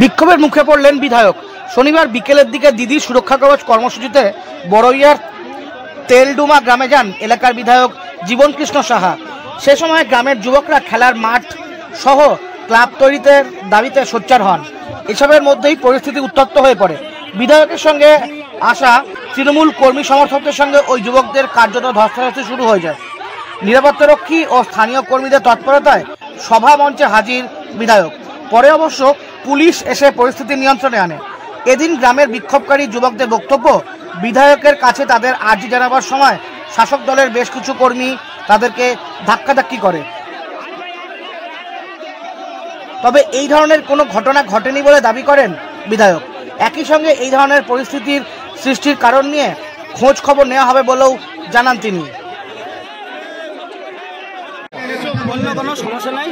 বিক্ষোভের মুখে পড়লেন বিধায়ক। শনিবার বিকেলের দিকে দিদি সুরক্ষা কবচ কর্মসূচিতে বড়ইয়ার তেলডুমা গ্রামে যান এলাকার বিধায়ক জীবন কৃষ্ণ সাহা। সে সময় গ্রামের যুবকরা খেলার মাঠ সহ ক্লাব তৈরিতে দাবিতে সোচ্চার হন। এসবের মধ্যেই পরিস্থিতি উত্তপ্ত হয়ে পড়ে। বিধায়কের সঙ্গে আসা তৃণমূল কর্মী সমর্থকদের সঙ্গে ওই যুবকদের কার্যত ধস্তাধস্তি শুরু হয়ে যায়। নিরাপত্তারক্ষী ও স্থানীয় কর্মীদের তৎপরতায় সভা মঞ্চে হাজির বিধায়ক। পরে অবশ্য পুলিশ এসে পরিস্থিতি নিয়ন্ত্রণে আনে। এদিন গ্রামের বিক্ষোভকারী যুবকদের বক্তব্য, বিধায়কের কাছে তাদের আর্জি জানাবার সময় শাসক দলের বেশ কিছু কর্মী তাদেরকে ধাক্কাধাক্কি করে। তবে এই ধরনের কোনো ঘটনা ঘটেনি বলে দাবি করেন বিধায়ক। একই সঙ্গে এই ধরনের পরিস্থিতির সৃষ্টির কারণ নিয়ে খোঁজ খবর নেওয়া হবে বলেও জানান তিনি। অন্য কোনো সমস্যা নাই।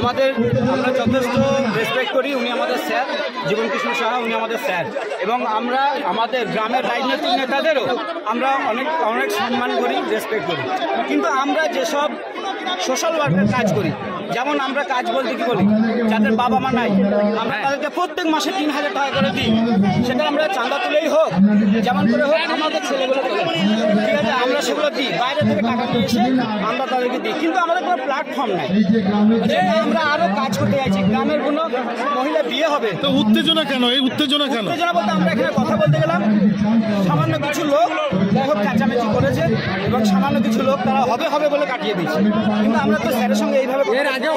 আমাদের আমরা যথেষ্ট রেসপেক্ট করি, উনি আমাদের স্যার জীবন কৃষ্ণ সাহা, উনি আমাদের স্যার এবং আমরা আমাদের গ্রামের রাজনৈতিক নেতাদেরও আমরা অনেক অনেক সম্মান করি রেসপেক্ট করি। কিন্তু আমরা যেসব সোশ্যাল ওয়ার্কের কাজ করি যেমন আমরা কাজ বলতে কি বলি যাদের বাবা মা নাই আমরা তাদেরকে প্রত্যেক মাসে তিন হাজার টাকা করে দিই। সেটা আমরা চাঁদা তুলেই হোক যেমন করে হোক আমাদের ছেলেগুলো ঠিক আছে আমরা সেগুলো দিই। বাইরে থেকে টাকা নিয়ে এসে আমরা তাদেরকে দিই। কিন্তু আমাদের কোনো প্ল্যাটফর্ম নাই। যে আমরা আরও কাজ করতে চাইছি গ্রামের কোনো মহিলা বিয়ে হবে তো উত্তেজনা কেন? এই উত্তেজনা কেন? উত্তেজনা বলতে আমরা এখানে কথা বলতে গেলাম সামান্য কিছু লোক যাই হোক করেছে এবং সামান্য কিছু লোক তারা হবে হবে বলে কাটিয়ে দিয়েছে। কিন্তু আমরা তো স্যারের সঙ্গে এইভাবে এর আগে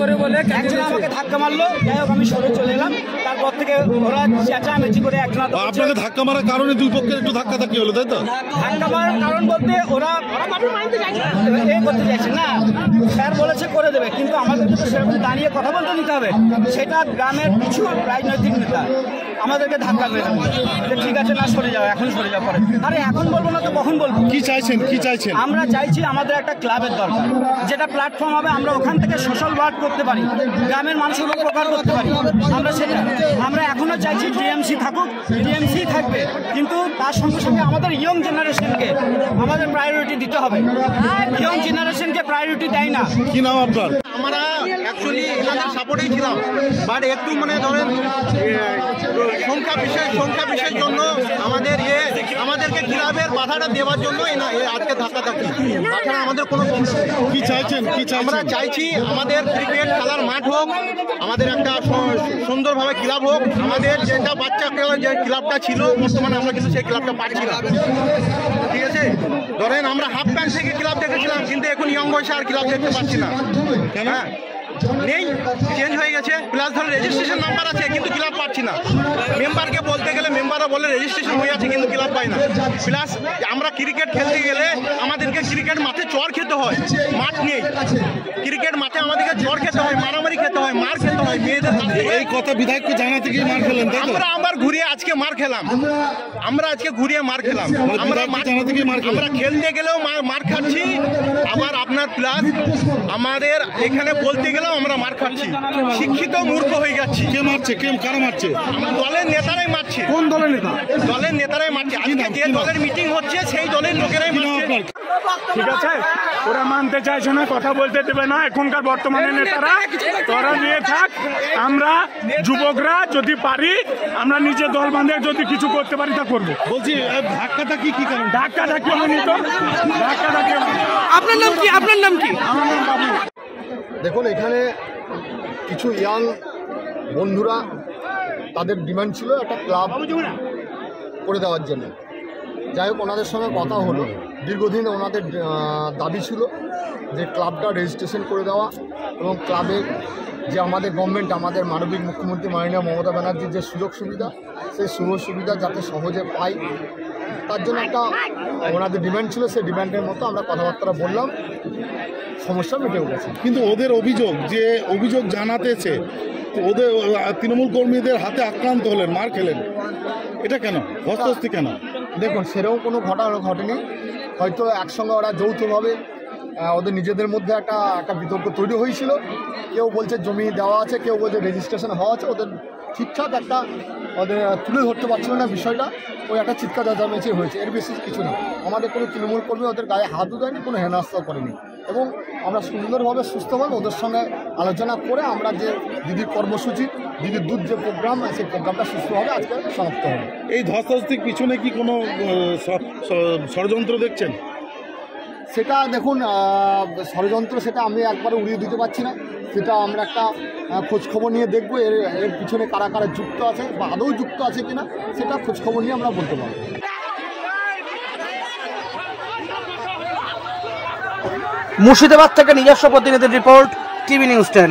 করে বলে একজন আমাকে ধাক্কা মারলো যাই হোক আমি সরে চলে এলাম। তারপর থেকে ওরা চেঁচামেচি করে একজন আপনাকে ধাক্কা মারার কারণে দুই পক্ষের একটু ধাক্কা ধাক্কি হলো তাই তো? ধাক্কা মারার কারণ বলতে ওরা এ করতে চাইছে না। স্যার বলেছে করে দেবে কিন্তু আমাদের তো সেরকম দাঁড়িয়ে কথা বলতে দিতে হবে। সেটা গ্রামের কিছু রাজনৈতিক নেতা। আমাদেরকে ধাক্কা মেরে। যে ঠিক আছে না সরে যাও এখন সরে যাও পরে। আরে এখন বলব না তো কখন বলব? কি চাইছেন কি চাইছেন? আমরা চাইছি আমাদের একটা ক্লাবের দরকার। যেটা প্ল্যাটফর্ম হবে আমরা ওখান থেকে সোশ্যাল ওয়ার্ক করতে পারি। গ্রামের মানুষের উপকার করতে পারি। আমরা সেটা আমরা এখনও চাইছি ডিএমসি থাকুক। ডিএমসি থাকবে কিন্তু তার সঙ্গে সঙ্গে আমাদের ইয়ং জেনারেশনকে আমাদের প্রায়োরিটি দিতে হবে। ইয়ং জেনারেশনকে প্রায়োরিটি দেয় না। কি নাম আপনার? আমরা অ্যাকচুয়ালি এনাদের সাপোর্টেই ছিলাম। বাট একটু মানে ধরেন সংখ্যা বিষয় সংখ্যা বিষয়ের জন্য আমাদের ইয়ে আমাদেরকে ক্লাবের বাধাটা দেওয়ার জন্যই না আজকে ধাক্কা ধাক্কি। তাছাড়া আমাদের কোনো কি চাইছেন? কি আমরা চাইছি আমাদের ক্রিকেট খেলার মাঠ হোক আমাদের একটা সুন্দরভাবে ক্লাব হোক আমাদের যেটা বাচ্চা যে ক্লাবটা ছিল বর্তমানে আমরা কিন্তু সেই ক্লাবটা পাচ্ছি না। ঠিক আছে? ধরেন আমরা হাফ প্যান্ট থেকে ক্লাব দেখেছিলাম কিন্তু এখন ইয়ং বয়সে আর ক্লাব দেখতে পাচ্ছি না। কেন? নেই চেঞ্জ হয়ে গেছে। প্লাস ধরো রেজিস্ট্রেশন নাম্বার আছে, কিন্তু ক্লাব পাচ্ছি না। মেম্বারকে বলতে গেলে মেম্বাররা বলে রেজিস্ট্রেশন হয়ে আছে কিন্তু ক্লাব পাই না। প্লাস আমরা ক্রিকেট খেলতে গেলে আমাদেরকে ক্রিকেট মাঠে চর খেতে হয়। মাঠ নেই। ক্রিকেট মাঠে আমাদেরকে চর খেতে হয় মার খেতে হয় মেয়েদের কাছ থেকে। এই কথা বিধায়ককে জানাতে গিয়ে মার খেলেন তাই তো? আমরা আবার ঘুরিয়ে আজকে মার খেলাম। আমরা আজকে ঘুরিয়ে মার খেলাম। আমরা বিধায়ককে মার- জানাতে গিয়ে মার খেলেন? আমরা খেলতে গেলেও মার- মার খাচ্ছি। আবার আপনার প্লাস আমাদের এখানে বলতে গেলেও আমরা মার খাচ্ছি। শিক্ষিত মূর্খ হয়ে যাচ্ছি। কে মারছে? কে কারা মারছে? আমরা দলের নেতারাই মারছে। কোন দলের নেতা? দলের নেতারাই মারছে। আজকে যে দলের মিটিং হচ্ছে সেই দলের লোকেরাই মারছে। ঠিক আছে? ওরা মানতে চাইছে না কথা বলতে দেবে না। এখনকার বর্তমানে নেতারা তোরা নিয়ে থাক। আমরা যুবকরা যদি পারি আমরা নিজে দল বাঁধে যদি কিছু করতে পারি তা করব। বলছি এ, ধাক্কাটা কি কি কারণ? ধাক্কা ধাক্কি হয়নি তো? ধাক্কা ধাক্কি আপনার নাম কি? আপনার নাম কি? আমার নাম বাবু। দেখুন এখানে কিছু ইয়াং বন্ধুরা তাদের ডিমান্ড ছিল একটা ক্লাব করে দেওয়ার জন্য। যাই হোক ওনাদের সঙ্গে কথা হলো। দীর্ঘদিন ওনাদের দাবি ছিল যে ক্লাবটা রেজিস্ট্রেশন করে দেওয়া এবং ক্লাবের যে আমাদের গভর্নমেন্ট আমাদের মানবিক মুখ্যমন্ত্রী মাননীয় মমতা ব্যানার্জির যে সুযোগ সুবিধা সেই সুযোগ সুবিধা যাতে সহজে পাই তার জন্য একটা ওনাদের ডিমান্ড ছিল সেই ডিমান্ডের মতো আমরা কথাবার্তা বললাম। সমস্যা মিটে উঠেছে কিন্তু ওদের অভিযোগ যে অভিযোগ জানাতেছে ওদের তৃণমূল কর্মীদের হাতে আক্রান্ত হলেন মার খেলেন এটা কেন? হস্তস্তি কেন? দেখুন সেরকম কোনো ঘটনা ঘটেনি। হয়তো একসঙ্গে ওরা যৌথভাবে ওদের নিজেদের মধ্যে একটা একটা বিতর্ক তৈরি হয়েছিল। কেউ বলছে জমি দেওয়া আছে, কেউ বলছে রেজিস্ট্রেশন হওয়া আছে, ওদের ঠিকঠাক একটা ওদের তুলে ধরতে পারছিল না বিষয়টা। ওই একটা চিৎকার চেঁচামেচি হয়েছে, এর বেশি কিছু না। আমাদের কোনো তৃণমূল কর্মী ওদের গায়ে হাতও দেয়নি, কোনো হেনাস্তাও করেনি। এবং আমরা সুন্দরভাবে, সুস্থভাবে ওদের সঙ্গে আলোচনা করে আমরা যে দিদির কর্মসূচি, দিদির দুধ যে প্রোগ্রাম সেই প্রোগ্রামটা সুস্থভাবে আজকে সমাপ্ত হবে। এই ধস্তাধস্তির পিছনে কি কোনো ষড়যন্ত্র দেখছেন? সেটা দেখুন ষড়যন্ত্র সেটা আমি একবারে উড়িয়ে দিতে পারছি না। সেটা আমরা একটা খোঁজখবর নিয়ে দেখব এর এর পিছনে কারা কারা যুক্ত আছে বা আদৌ যুক্ত আছে কিনা, সেটা খোঁজখবর নিয়ে আমরা বলতে পারব। মুর্শিদাবাদ থেকে নিজস্ব প্রতিনিধির রিপোর্ট, টিভি নিউজ টেন।